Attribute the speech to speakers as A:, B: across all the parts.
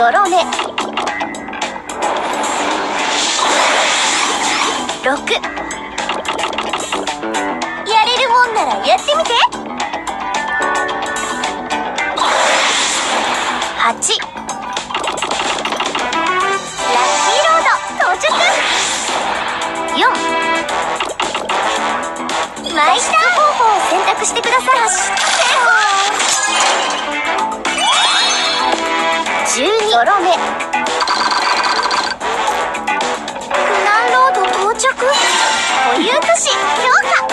A: ゾロ目6やれるもんならやってみて。ゾロ目苦難ロード到着？保有都市強化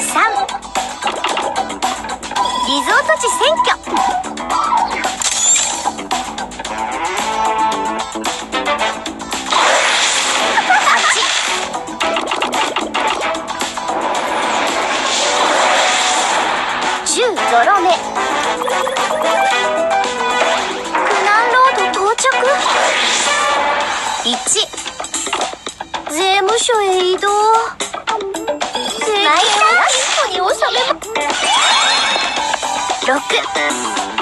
A: 3リゾート地選1税務署へ移動税金は一歩に収めま65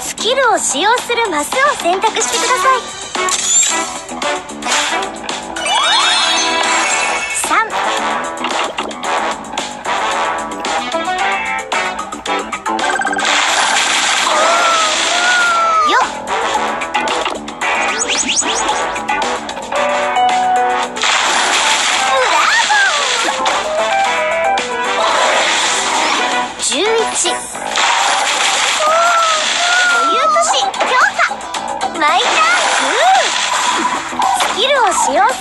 A: スキルを使用するマスを選択してください。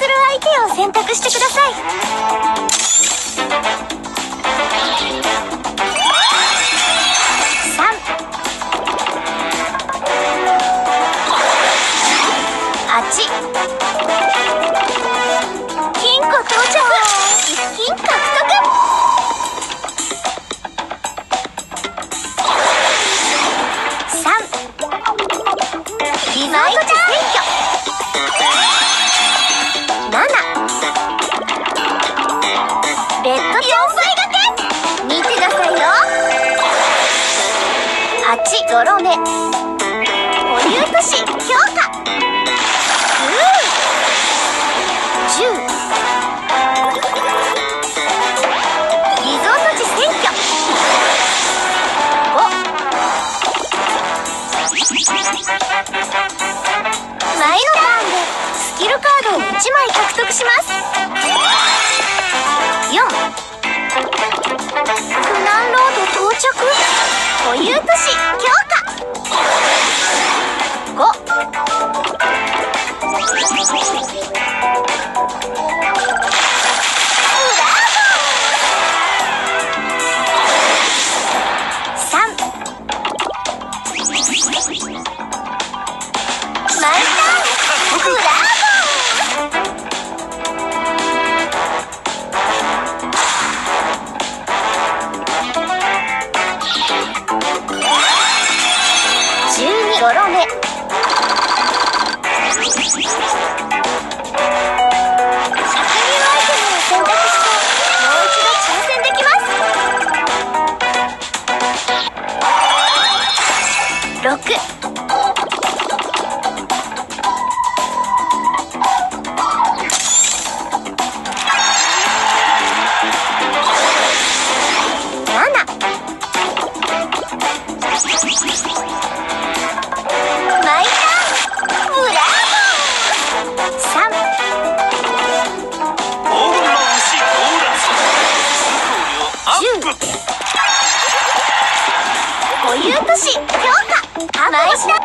A: る相手を選択してください。3 8金庫到着。金獲枚獲得します。4苦難ロード到着？保有都。市強化6固有都市強化釜石だ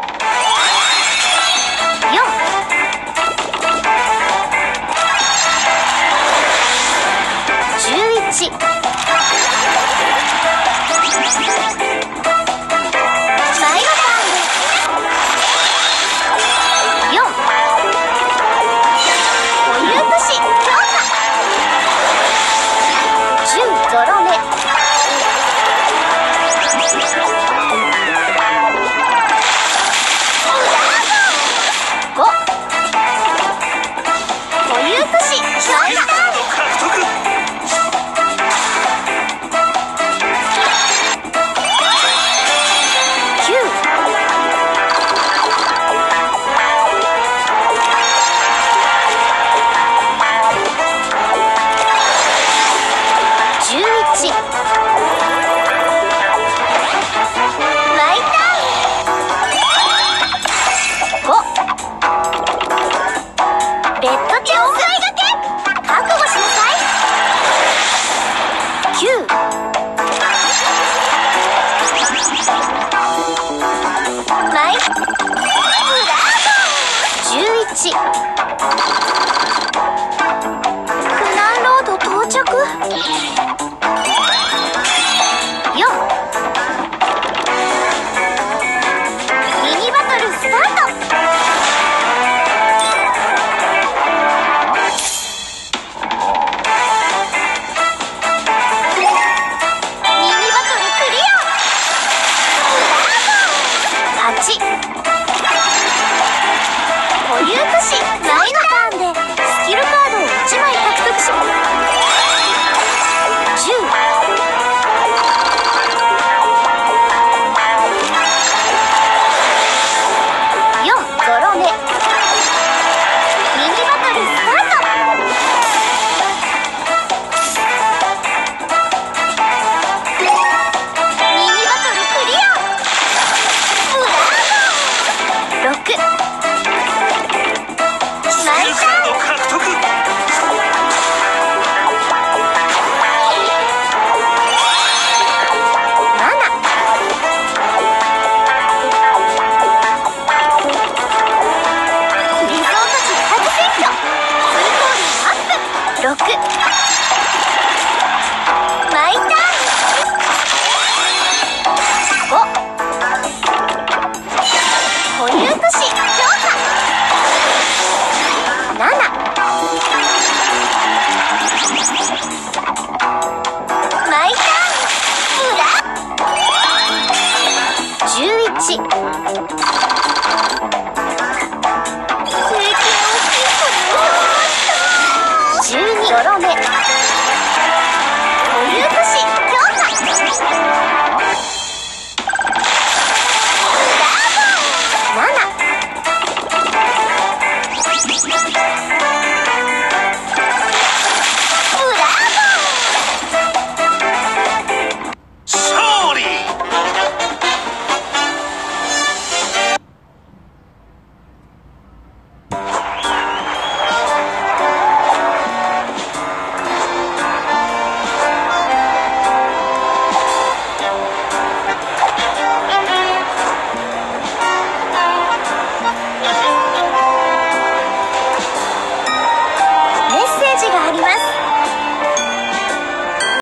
A: 六。